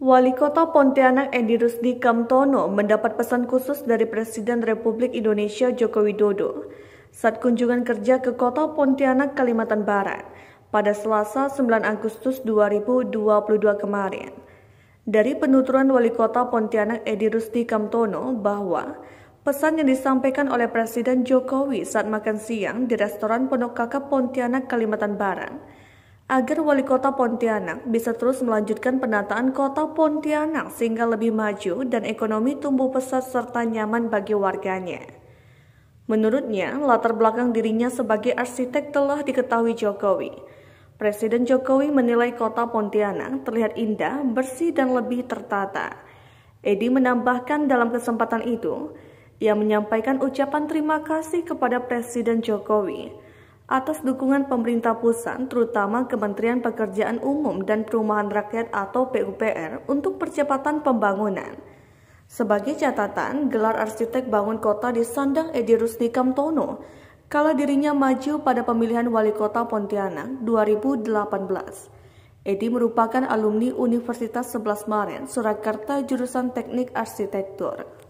Wali Kota Pontianak Edi Rusdi Kamtono mendapat pesan khusus dari Presiden Republik Indonesia Joko Widodo saat kunjungan kerja ke Kota Pontianak, Kalimantan Barat pada Selasa 9 Agustus 2022 kemarin. Dari penuturan Wali Kota Pontianak Edi Rusdi Kamtono bahwa pesan yang disampaikan oleh Presiden Jokowi saat makan siang di restoran Pondok Kakap Pontianak, Kalimantan Barat agar wali kota Pontianak bisa terus melanjutkan penataan kota Pontianak sehingga lebih maju dan ekonomi tumbuh pesat serta nyaman bagi warganya. Menurutnya, latar belakang dirinya sebagai arsitek telah diketahui Jokowi. Presiden Jokowi menilai kota Pontianak terlihat indah, bersih, dan lebih tertata. Edi menambahkan dalam kesempatan itu, ia menyampaikan ucapan terima kasih kepada Presiden Jokowi atas dukungan pemerintah pusat, terutama Kementerian Pekerjaan Umum dan Perumahan Rakyat atau PUPR untuk percepatan pembangunan. Sebagai catatan, gelar arsitek bangun kota disandang Edi Rusdi Kamtono kala dirinya maju pada pemilihan wali kota Pontianak 2018. Edi merupakan alumni Universitas 11 Maret, Surakarta jurusan Teknik Arsitektur.